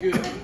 Gone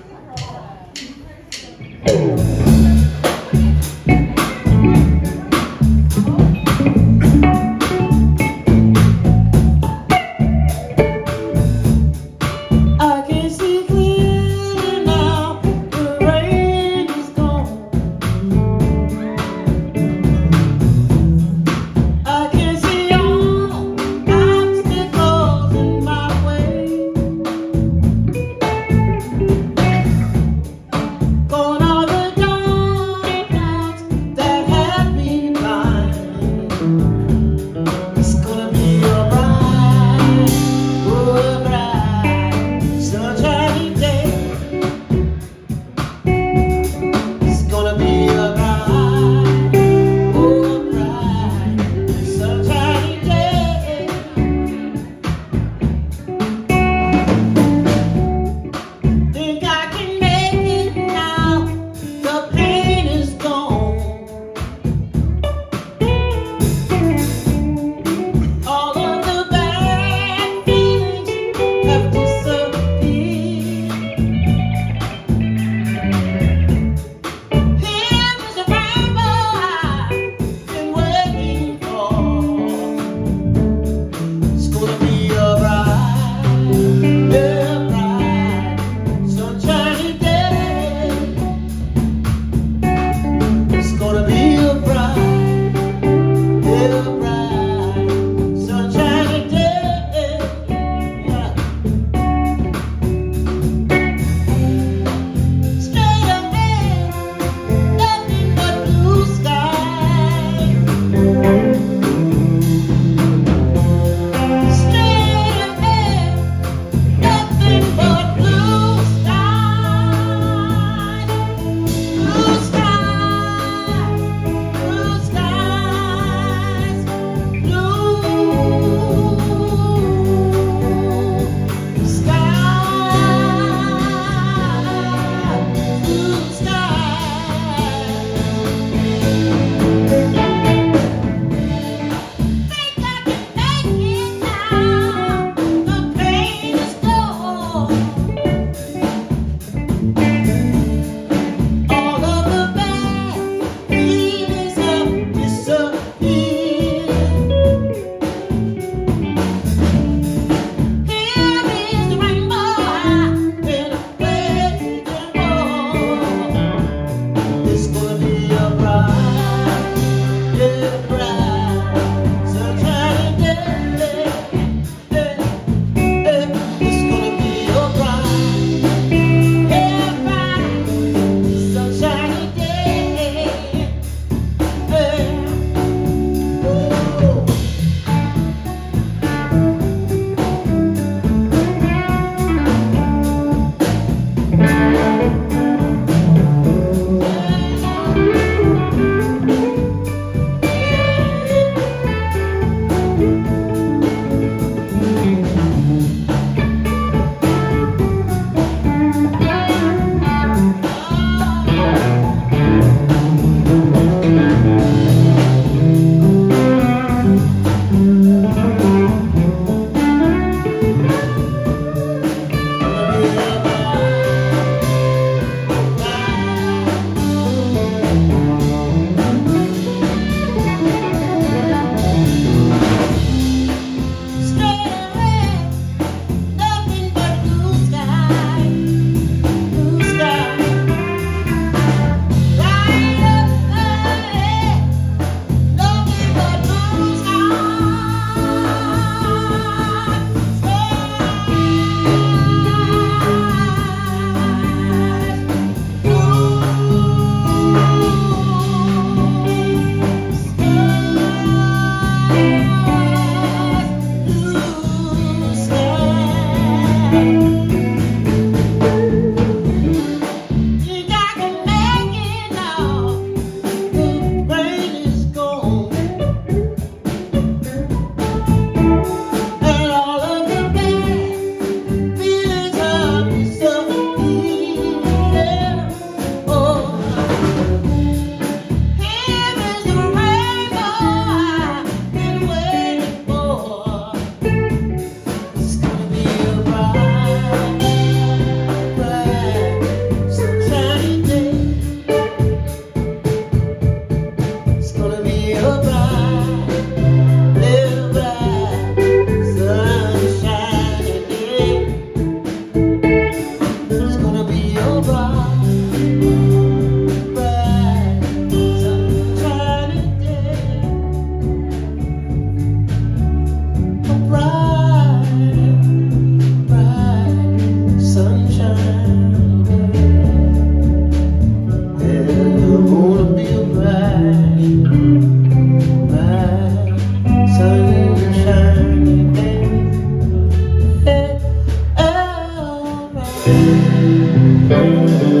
Thank you.